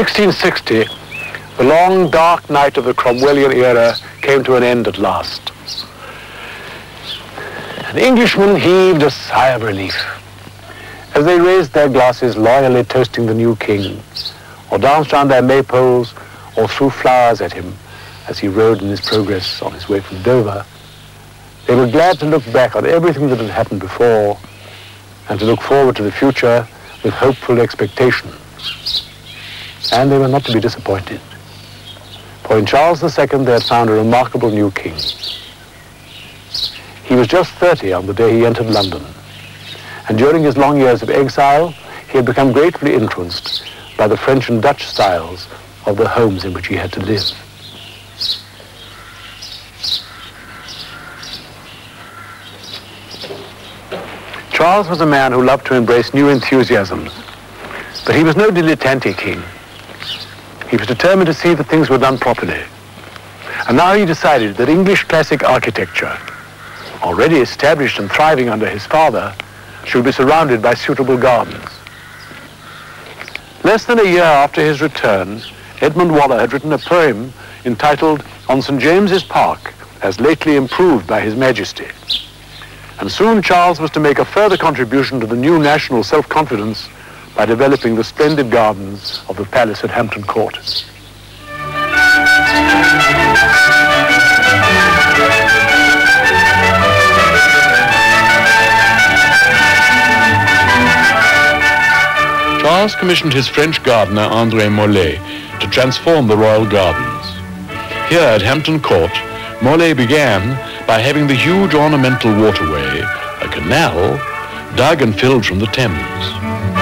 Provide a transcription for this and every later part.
1660, the long dark night of the Cromwellian era came to an end at last. The Englishmen heaved a sigh of relief as they raised their glasses loyally toasting the new king, or danced round their maypoles, or threw flowers at him as he rode in his progress on his way from Dover. They were glad to look back on everything that had happened before and to look forward to the future with hopeful expectation. And they were not to be disappointed. For in Charles II they had found a remarkable new king. He was just 30 on the day he entered London. And during his long years of exile, he had become greatly influenced by the French and Dutch styles of the homes in which he had to live. Charles was a man who loved to embrace new enthusiasms, but he was no dilettante king. He was determined to see that things were done properly. And now he decided that English classic architecture already established and thriving under his father, should be surrounded by suitable gardens. Less than a year after his return, Edmund Waller had written a poem entitled On St. James's Park, as lately improved by His Majesty. And soon Charles was to make a further contribution to the new national self-confidence by developing the splendid gardens of the palace at Hampton Court. Charles commissioned his French gardener André Molé to transform the royal gardens. Here at Hampton Court, Molé began by having the huge ornamental waterway, a canal, dug and filled from the Thames.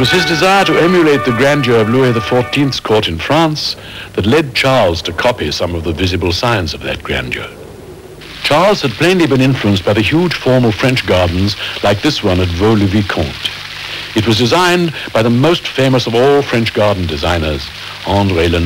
Was his desire to emulate the grandeur of Louis XIV's court in France that led Charles to copy some of the visible signs of that grandeur. Charles had plainly been influenced by the huge formal French gardens like this one at Vaux-le-Vicomte. It was designed by the most famous of all French garden designers, André Le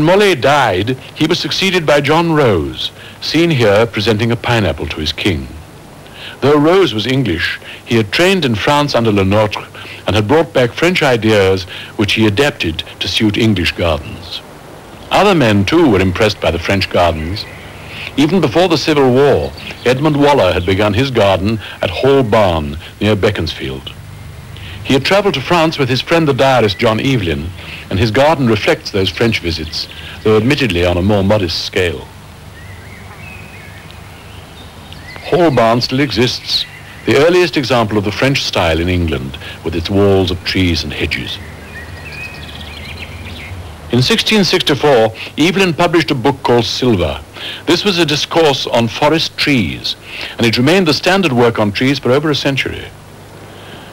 When Molé died, he was succeeded by John Rose, seen here presenting a pineapple to his king. Though Rose was English, he had trained in France under Le Nôtre and had brought back French ideas which he adapted to suit English gardens. Other men, too, were impressed by the French gardens. Even before the Civil War, Edmund Waller had begun his garden at Hall Barn near Beaconsfield. He had traveled to France with his friend the diarist John Evelyn, and his garden reflects those French visits, though admittedly on a more modest scale. Hall Barn still exists, the earliest example of the French style in England, with its walls of trees and hedges. In 1664, Evelyn published a book called Sylva. This was a discourse on forest trees, and it remained the standard work on trees for over a century.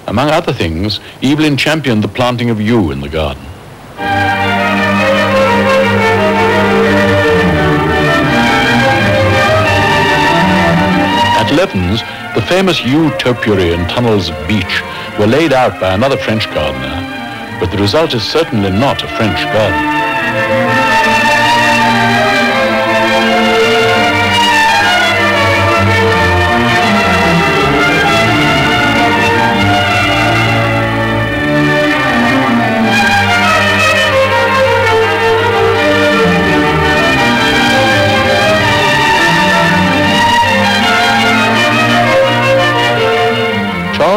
Among other things, Evelyn championed the planting of yew in the garden. At Levens, the famous yew topiary and tunnels of beech were laid out by another French gardener, but the result is certainly not a French garden.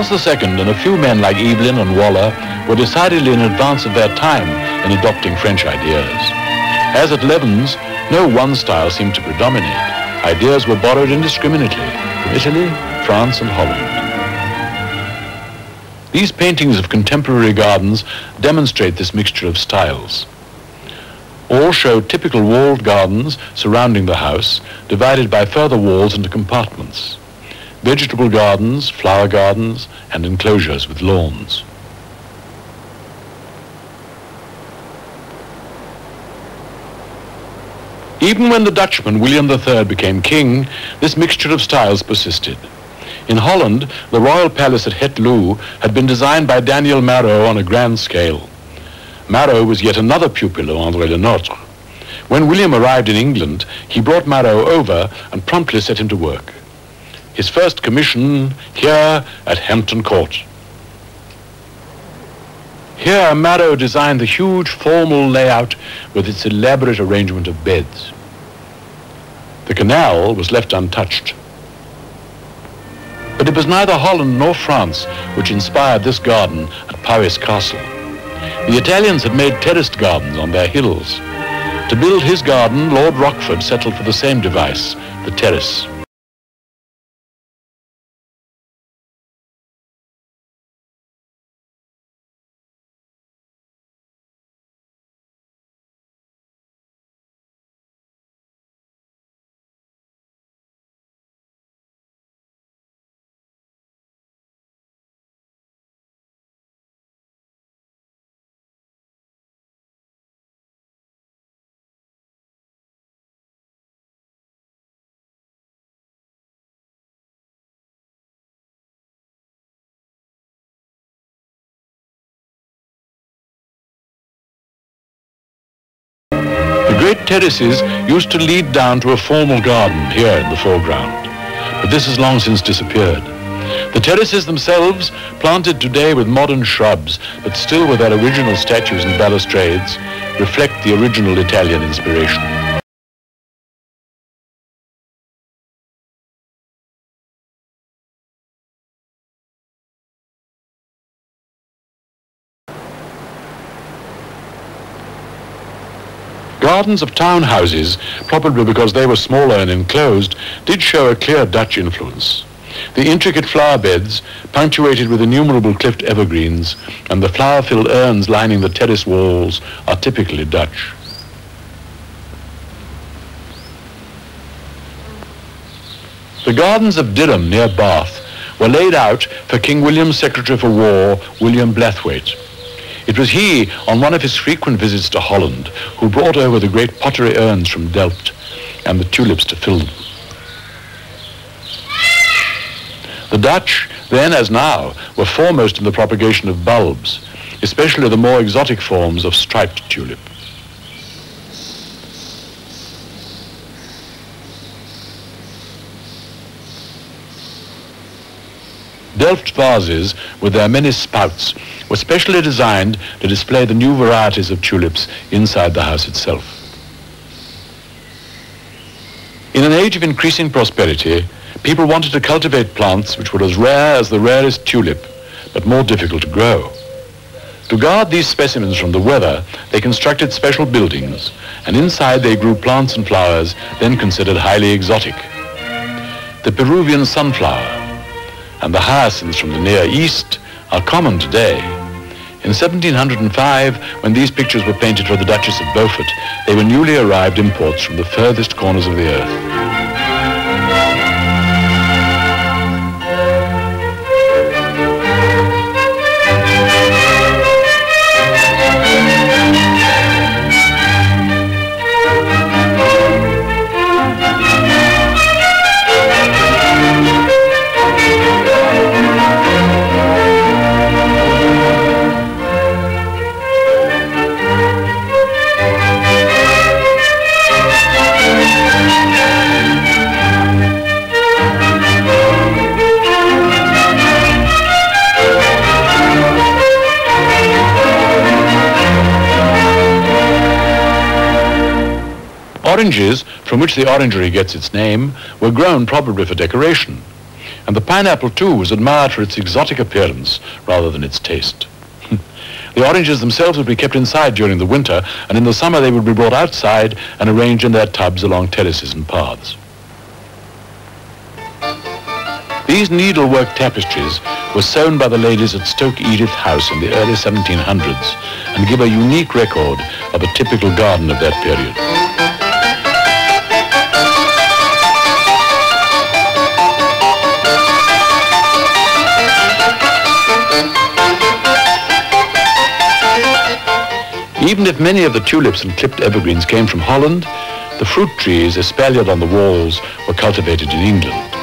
Charles II and a few men like Evelyn and Waller were decidedly in advance of their time in adopting French ideas. As at Levens, no one style seemed to predominate. Ideas were borrowed indiscriminately from Italy, France, and Holland. These paintings of contemporary gardens demonstrate this mixture of styles. All show typical walled gardens surrounding the house, divided by further walls into compartments. Vegetable gardens, flower gardens, and enclosures with lawns. Even when the Dutchman William III became king, this mixture of styles persisted. In Holland, the royal palace at Het Loo had been designed by Daniel Marot on a grand scale. Marot was yet another pupil of André Le Nôtre. When William arrived in England, he brought Marot over and promptly set him to work. His first commission here at Hampton Court. Here, Marot designed the huge formal layout with its elaborate arrangement of beds. The canal was left untouched. But it was neither Holland nor France which inspired this garden at Powis Castle. The Italians had made terraced gardens on their hills. To build his garden, Lord Rochford settled for the same device, the terrace. Terraces used to lead down to a formal garden here in the foreground. But this has long since disappeared. The terraces themselves, planted today with modern shrubs, but still with their original statues and balustrades, reflect the original Italian inspiration. Gardens of townhouses, probably because they were smaller and enclosed, did show a clear Dutch influence. The intricate flower beds, punctuated with innumerable clipped evergreens, and the flower-filled urns lining the terrace walls are typically Dutch. The gardens of Dyrham near Bath were laid out for King William's Secretary for War, William Blathwayt. It was he, on one of his frequent visits to Holland, who brought over the great pottery urns from Delft and the tulips to fill them. The Dutch, then as now, were foremost in the propagation of bulbs, especially the more exotic forms of striped tulip. Delft vases, with their many spouts, were specially designed to display the new varieties of tulips inside the house itself. In an age of increasing prosperity, people wanted to cultivate plants which were as rare as the rarest tulip, but more difficult to grow. To guard these specimens from the weather, they constructed special buildings, and inside they grew plants and flowers then considered highly exotic. The Peruvian sunflower and the hyacinths from the Near East are common today, in 1705, when these pictures were painted for the Duchess of Beaufort, they were newly arrived imports from the furthest corners of the earth. Oranges, from which the orangery gets its name, were grown probably for decoration. And the pineapple, too, was admired for its exotic appearance rather than its taste. the oranges themselves would be kept inside during the winter, and in the summer they would be brought outside and arranged in their tubs along terraces and paths. These needlework tapestries were sewn by the ladies at Stoke Edith House in the early 1700s and give a unique record of a typical garden of that period. Even if many of the tulips and clipped evergreens came from Holland, the fruit trees espaliered on the walls were cultivated in England.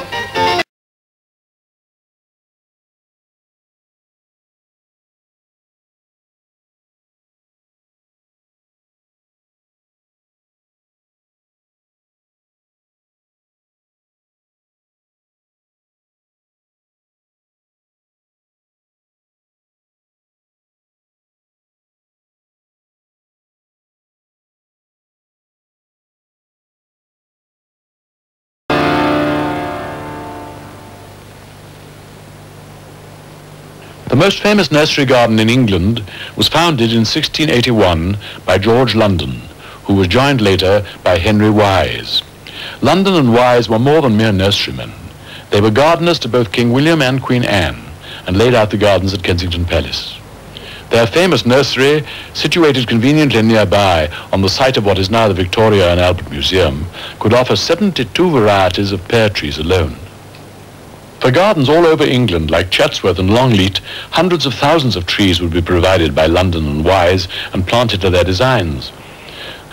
Most famous nursery garden in England was founded in 1681 by George London, who was joined later by Henry Wise. London and Wise were more than mere nurserymen. They were gardeners to both King William and Queen Anne, and laid out the gardens at Kensington Palace. Their famous nursery, situated conveniently nearby on the site of what is now the Victoria and Albert Museum, could offer 72 varieties of pear trees alone. For gardens all over England, like Chatsworth and Longleat, hundreds of thousands of trees would be provided by London and Wise and planted to their designs.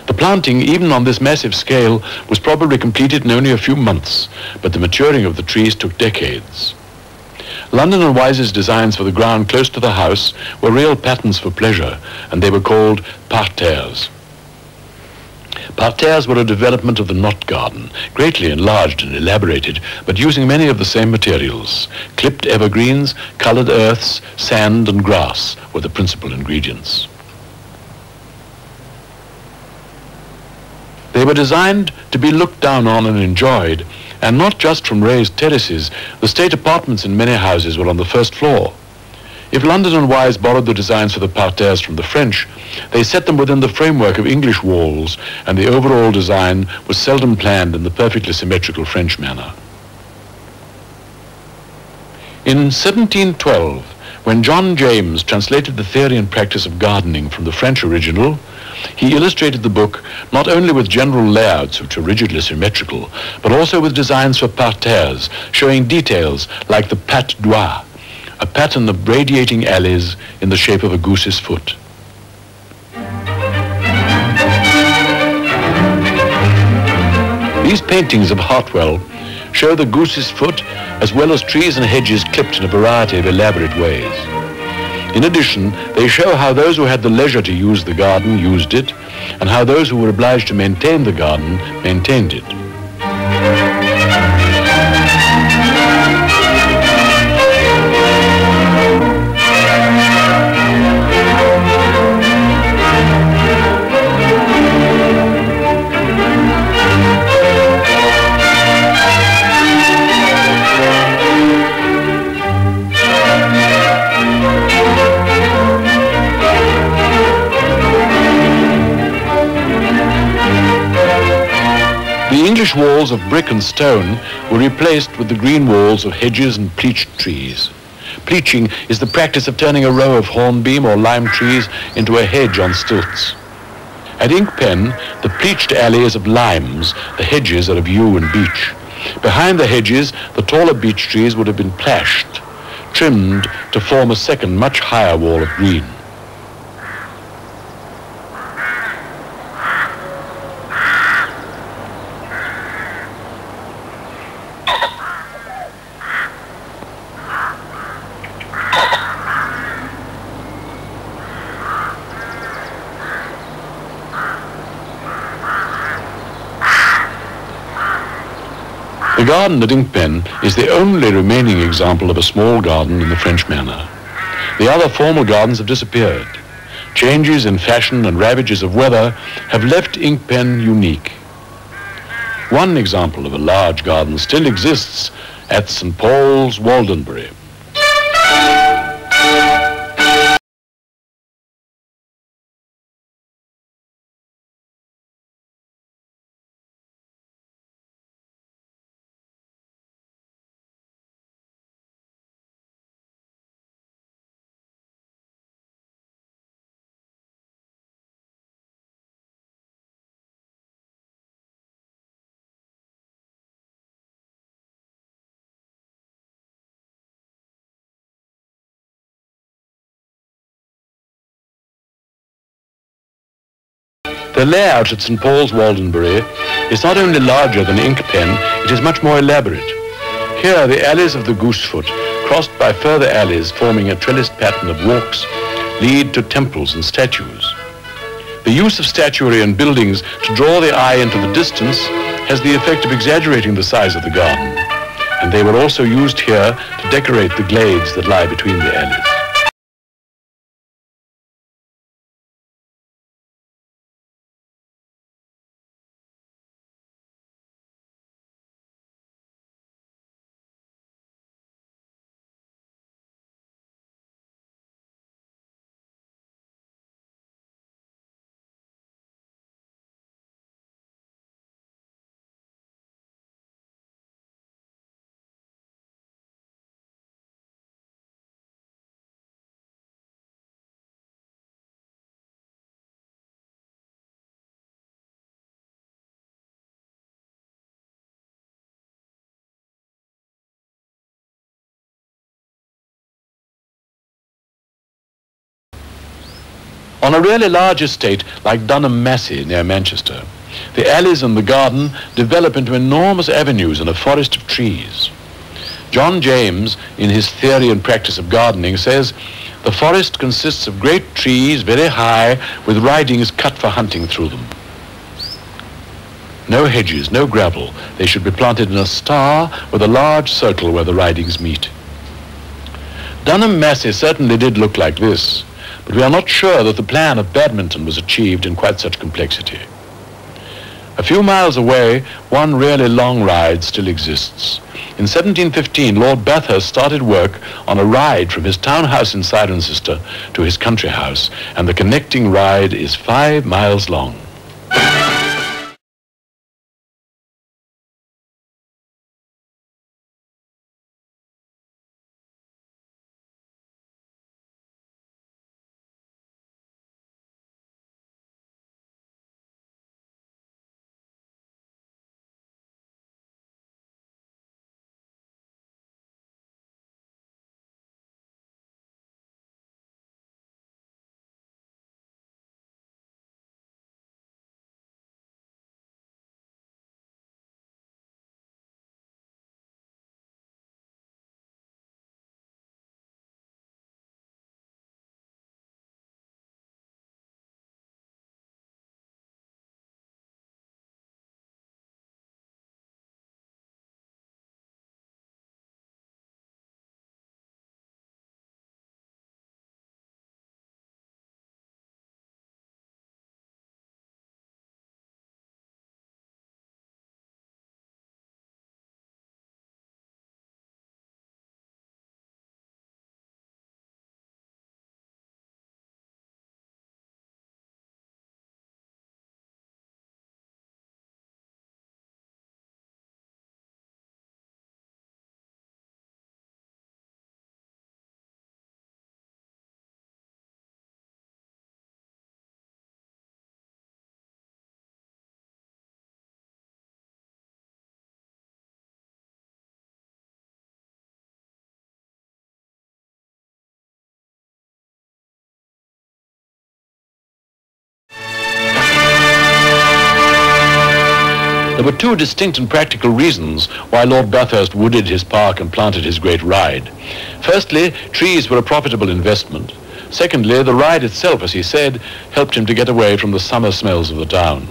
The planting, even on this massive scale, was probably completed in only a few months, but the maturing of the trees took decades. London and Wise's designs for the ground close to the house were real patterns for pleasure, and they were called parterres. Parterres were a development of the knot garden, greatly enlarged and elaborated, but using many of the same materials. Clipped evergreens, colored earths, sand and grass were the principal ingredients. They were designed to be looked down on and enjoyed, and not just from raised terraces. The state apartments in many houses were on the first floor. If London and Wise borrowed the designs for the parterres from the French, they set them within the framework of English walls, and the overall design was seldom planned in the perfectly symmetrical French manner. In 1712, when John James translated the theory and practice of gardening from the French original, he illustrated the book not only with general layouts which are rigidly symmetrical, but also with designs for parterres, showing details like the patte d'oie, a pattern of radiating alleys in the shape of a goose's foot. These paintings of Hartwell show the goose's foot as well as trees and hedges clipped in a variety of elaborate ways. In addition, they show how those who had the leisure to use the garden used it, and how those who were obliged to maintain the garden maintained it. The walls of brick and stone were replaced with the green walls of hedges and pleached trees. Pleaching is the practice of turning a row of hornbeam or lime trees into a hedge on stilts. At Inkpen, the pleached alley is of limes, the hedges are of yew and beech. Behind the hedges, the taller beech trees would have been plashed, trimmed to form a second, much higher wall of green. The garden at Inkpen is the only remaining example of a small garden in the French manner. The other formal gardens have disappeared. Changes in fashion and ravages of weather have left Inkpen unique. One example of a large garden still exists at St. Paul's, Walden Bury. The layout at St. Paul's Walden Bury is not only larger than Inkpen, it is much more elaborate. Here, the alleys of the Goosefoot, crossed by further alleys forming a trellised pattern of walks, lead to temples and statues. The use of statuary and buildings to draw the eye into the distance has the effect of exaggerating the size of the garden, and they were also used here to decorate the glades that lie between the alleys. On a really large estate like Dunham Massey near Manchester, the alleys and the garden develop into enormous avenues and a forest of trees. John James, in his Theory and Practice of Gardening, says, the forest consists of great trees, very high, with ridings cut for hunting through them. No hedges, no gravel. They should be planted in a star with a large circle where the ridings meet. Dunham Massey certainly did look like this but we are not sure that the plan of Badminton was achieved in quite such complexity. A few miles away, one really long ride still exists. In 1715, Lord Bathurst started work on a ride from his townhouse in Cirencester to his country house, and the connecting ride is five miles long. There were two distinct and practical reasons why Lord Bathurst wooded his park and planted his great ride. Firstly, trees were a profitable investment. Secondly, the ride itself, as he said, helped him to get away from the summer smells of the town.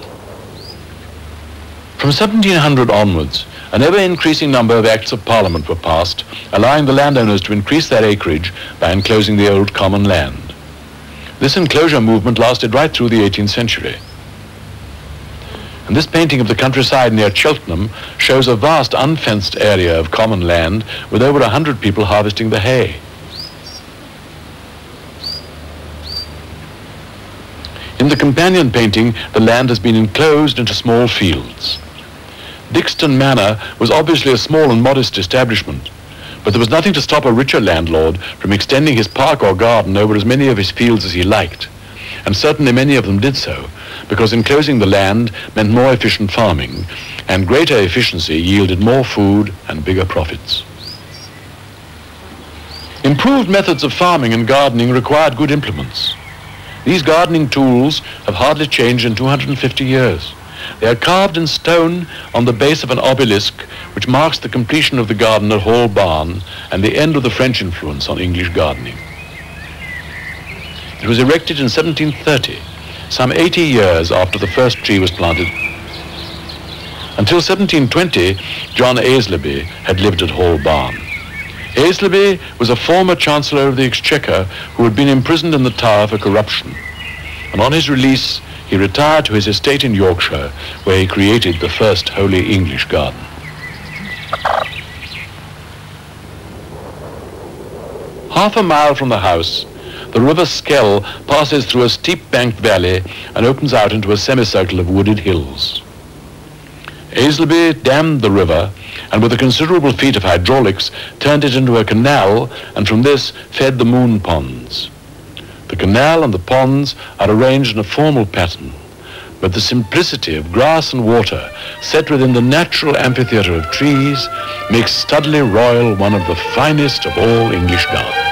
From 1700 onwards, an ever-increasing number of Acts of Parliament were passed, allowing the landowners to increase their acreage by enclosing the old common land. This enclosure movement lasted right through the 18th century. And this painting of the countryside near Cheltenham shows a vast unfenced area of common land with over a hundred people harvesting the hay. In the companion painting, the land has been enclosed into small fields. Dixton Manor was obviously a small and modest establishment, but there was nothing to stop a richer landlord from extending his park or garden over as many of his fields as he liked, and certainly many of them did so, because enclosing the land meant more efficient farming, and greater efficiency yielded more food and bigger profits. Improved methods of farming and gardening required good implements. These gardening tools have hardly changed in 250 years. They are carved in stone on the base of an obelisk which marks the completion of the garden at Hall Barn and the end of the French influence on English gardening. It was erected in 1730, some 80 years after the first tree was planted. Until 1720, John Aislabie had lived at Hall Barn. Aislabie was a former Chancellor of the Exchequer who had been imprisoned in the Tower for corruption. And on his release, he retired to his estate in Yorkshire, where he created the first wholly English garden. Half a mile from the house, the River Skell passes through a steep-banked valley and opens out into a semicircle of wooded hills. Aislabie dammed the river and with a considerable feat of hydraulics turned it into a canal and from this fed the moon ponds. The canal and the ponds are arranged in a formal pattern, but the simplicity of grass and water set within the natural amphitheatre of trees makes Studley Royal one of the finest of all English gardens.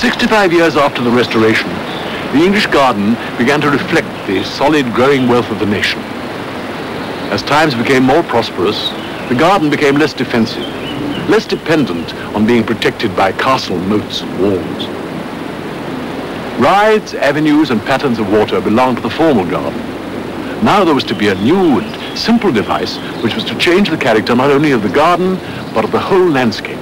65 years after the Restoration, the English garden began to reflect the solid growing wealth of the nation. As times became more prosperous, the garden became less defensive, less dependent on being protected by castle moats and walls. Rides, avenues and patterns of water belonged to the formal garden. Now there was to be a new and simple device which was to change the character not only of the garden, but of the whole landscape.